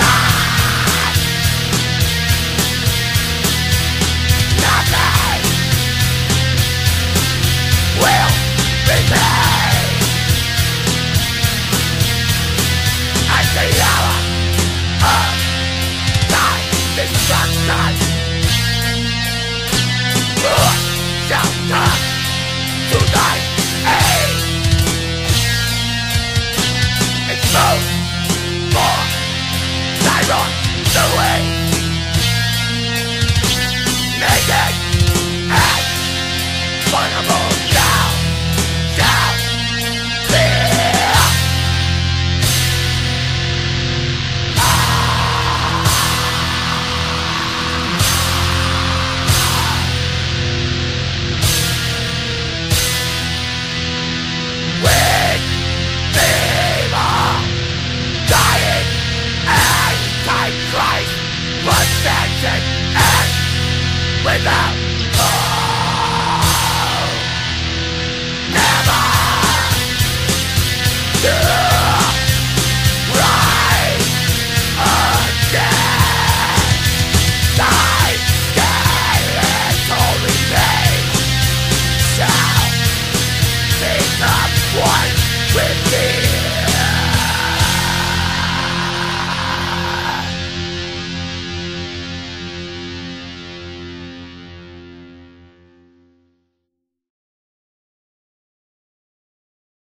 side. pathetic act without